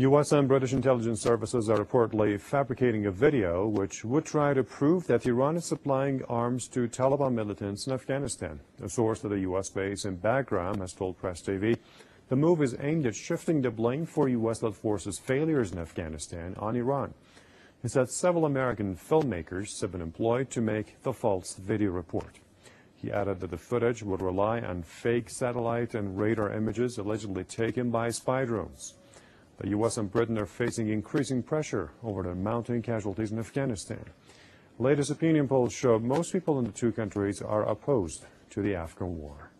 U.S. and British intelligence services are reportedly fabricating a video which would try to prove that Iran is supplying arms to Taliban militants in Afghanistan. A source at a U.S. base in Bagram has told Press TV the move is aimed at shifting the blame for U.S.-led forces' failures in Afghanistan on Iran. He said several American filmmakers have been employed to make the false video report. He added that the footage would rely on fake satellite and radar images allegedly taken by spy drones. The U.S. and Britain are facing increasing pressure over the mounting casualties in Afghanistan. Latest opinion polls show most people in the two countries are opposed to the Afghan war.